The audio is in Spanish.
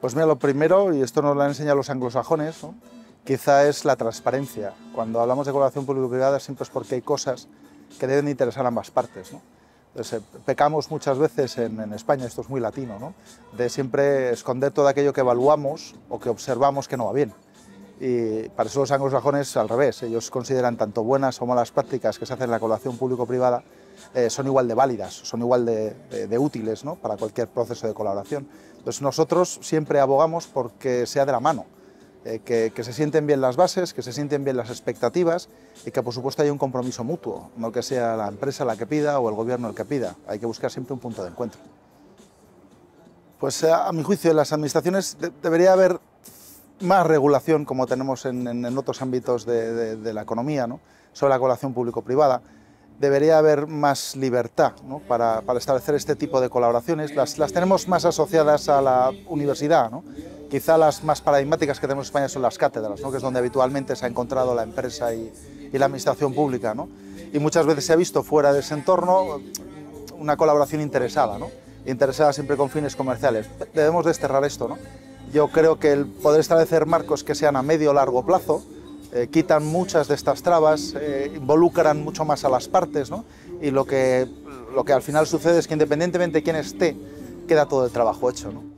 Pues mira, lo primero, y esto nos lo han enseñado los anglosajones, quizá es la transparencia. Cuando hablamos de colaboración público-privada siempre es porque hay cosas que deben interesar a ambas partes. Entonces, eh, pecamos muchas veces en, España, esto es muy latino, ¿no? de siempre esconder todo aquello que evaluamos o que observamos que no va bien. Y para eso los anglosajones al revés, ellos consideran tanto buenas o malas prácticas que se hacen en la colaboración público-privada eh, son igual de válidas, son igual de, de, de útiles ¿no? para cualquier proceso de colaboración. Entonces nosotros siempre abogamos porque sea de la mano, eh, que, que, se sienten bien las bases, que se sienten bien las expectativas y que por supuesto haya un compromiso mutuo, no que sea la empresa la que pida o el gobierno el que pida, hay que buscar siempre un punto de encuentro. Pues eh, a mi juicio en las administraciones de, debería haber más regulación como tenemos en, otros ámbitos de, la economía, ¿no? sobre la colaboración público-privada. Debería haber más libertad para, establecer este tipo de colaboraciones. Las, tenemos más asociadas a la universidad. Quizá las más paradigmáticas que tenemos en España son las cátedras, que es donde habitualmente se ha encontrado la empresa y, la administración pública. Y muchas veces se ha visto fuera de ese entorno una colaboración interesada, interesada siempre con fines comerciales. Debemos desterrar esto. Yo creo que el poder establecer marcos que sean a medio o largo plazo eh, quitan muchas de estas trabas, eh, involucran mucho más a las partes ¿no? y lo que, lo que al final sucede es que independientemente de quién esté, queda todo el trabajo hecho. ¿no?